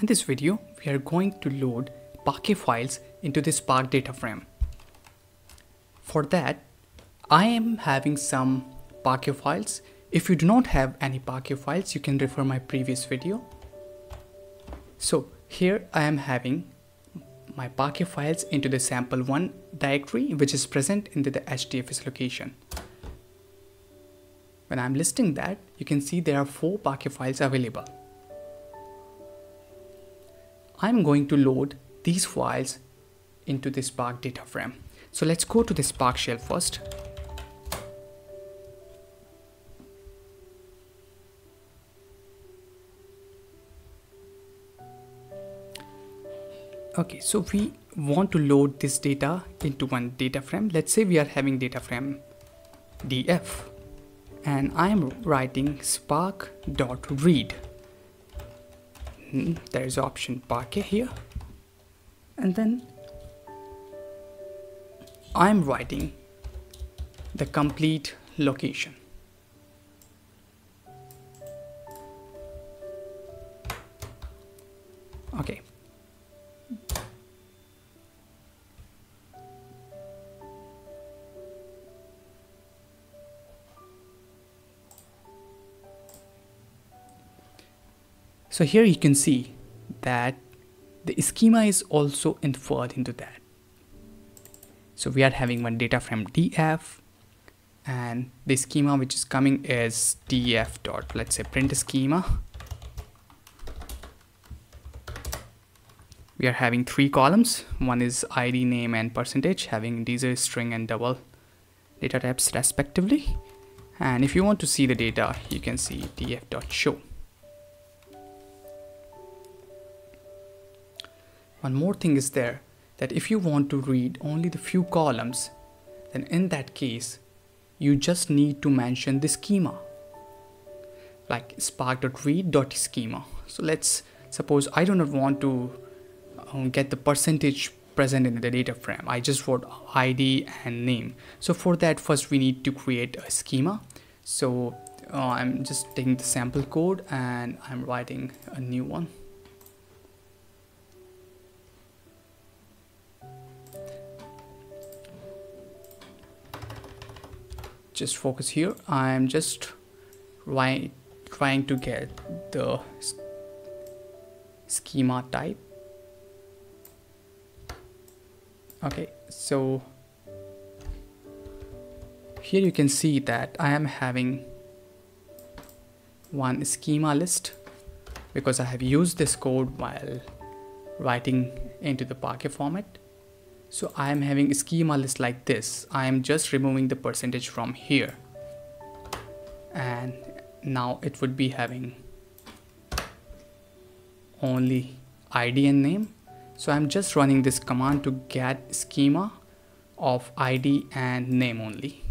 In this video, we are going to load Parquet files into the Spark data frame. For that, I am having some Parquet files. If you do not have any Parquet files, you can refer my previous video. So here I am having my Parquet files into the sample1 directory, which is present in the HDFS location. When I'm listing that, you can see there are four Parquet files available. I'm going to load these files into the Spark data frame. So let's go to the Spark shell first. Okay, so we want to load this data into one data frame. Let's say we are having data frame df and I'm writing spark.read Hmm, there is option Parquet here. And then I'm writing the complete location. Okay So here you can see that the schema is also inferred into that. So we are having one data frame df and the schema which is coming is df dot let's say print schema. We are having three columns. One is ID, name, and percentage, having integer, string, and double data types respectively. And if you want to see the data, you can see df dot show. One more thing is there that if you want to read only the few columns, then in that case, you just need to mention the schema like spark.read.schema. So let's suppose I do not want to um, get the percentage present in the data frame. I just want ID and name. So for that, first we need to create a schema. So uh, I'm just taking the sample code and I'm writing a new one. Just focus here. I'm just trying trying to get the schema type. Okay so here you can see that I am having one schema list because I have used this code while writing into the Parquet format so I am having a schema list like this. I am just removing the percentage from here. And now it would be having only ID and name. So I'm just running this command to get schema of ID and name only.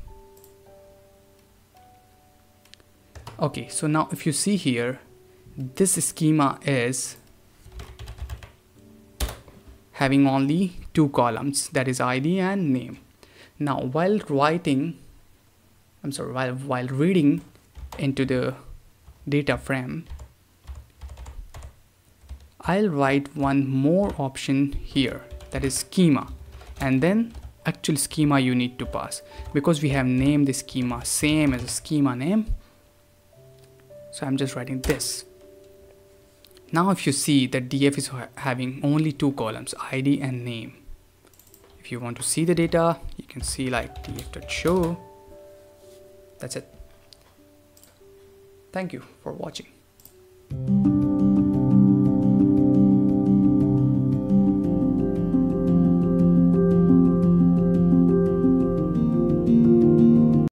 Okay, so now if you see here, this schema is having only two columns that is ID and name. Now while writing, I'm sorry, while, while reading into the data frame, I'll write one more option here that is schema. And then actual schema you need to pass. Because we have named the schema same as a schema name so I'm just writing this now if you see that df is having only two columns, ID and name. If you want to see the data, you can see like df.show. That's it. Thank you for watching.